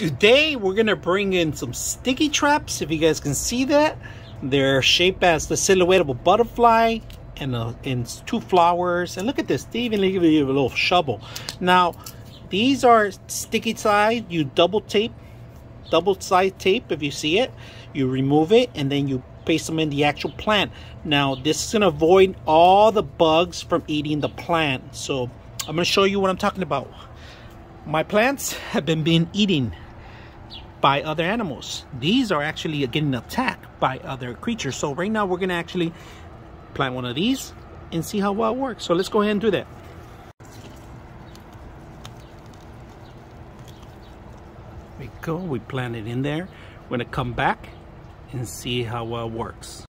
Today we're gonna bring in some sticky traps. If you guys can see that, they're shaped as the silhouette of a butterfly and, a, and two flowers. And look at this, they even give you a little shovel. Now, these are sticky side. You double tape, double side tape if you see it. You remove it and then you paste them in the actual plant. Now, this is gonna avoid all the bugs from eating the plant. So I'm gonna show you what I'm talking about my plants have been being eaten by other animals. These are actually getting attacked by other creatures. So right now we're gonna actually plant one of these and see how well it works. So let's go ahead and do that. There we go, we plant it in there. We're gonna come back and see how well it works.